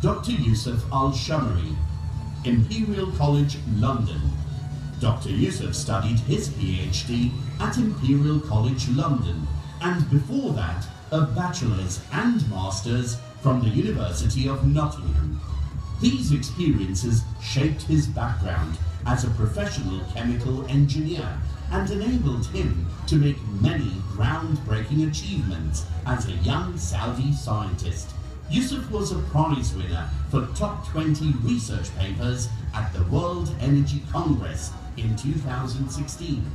Dr. Yousef Alshammari, Imperial College, London. Dr. Yusuf studied his PhD at Imperial College, London, and before that, a bachelor's and master's from the University of Nottingham. These experiences shaped his background as a professional chemical engineer and enabled him to make many groundbreaking achievements as a young Saudi scientist. Yousef was a prize winner for top 20 research papers at the World Energy Congress in 2016,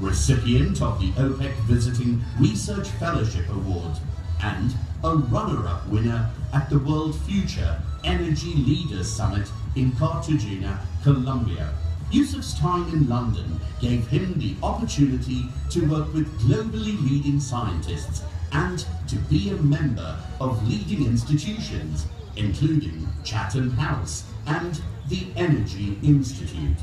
recipient of the OPEC Visiting Research Fellowship Award, and a runner-up winner at the World Future Energy Leaders Summit in Cartagena, Colombia. Yousef's time in London gave him the opportunity to work with globally leading scientists and to be a member of leading institutions, including Chatham House and the Energy Institute.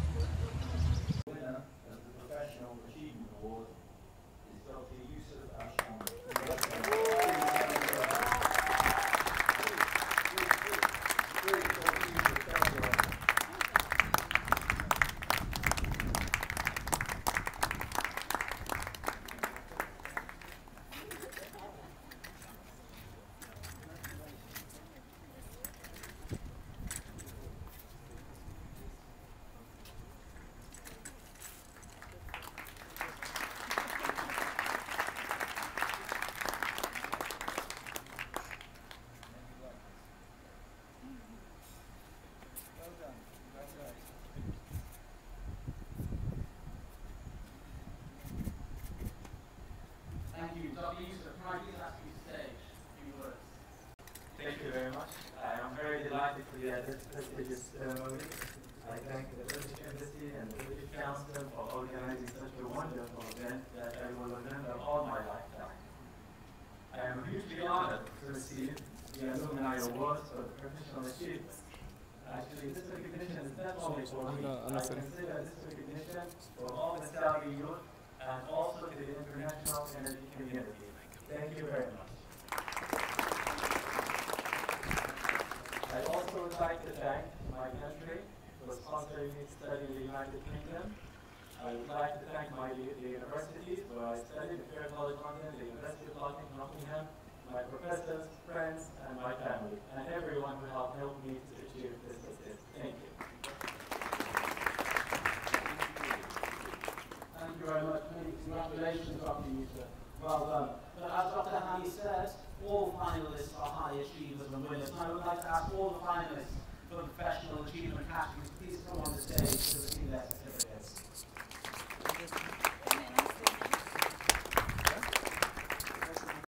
Thank you. Dr. Yousef, can I please ask you to say a few words? Thank you very much. Uh, I am very delighted to be at this prestigious ceremony. I thank the British Embassy and the British Council for organizing such a wonderful event that I will remember all my lifetime. I am hugely honored to receive the Alumni Awards for Professional Achievement. Actually, this recognition is not only for me. I consider this recognition for all the Saudi youth and also to the international energy community. Thank you very much. I also would like to thank my country for sponsoring me to study in the United Kingdom. I would like to thank my the universities where I studied, the Imperial College London, the University of Nottingham, my professors, friends, and my family, and everyone who helped help me to Well done. But as Dr. Hani said, all finalists are high achievers and winners. And I would like to ask all the finalists for the professional achievement categories, please come on the stage to receive their certificates.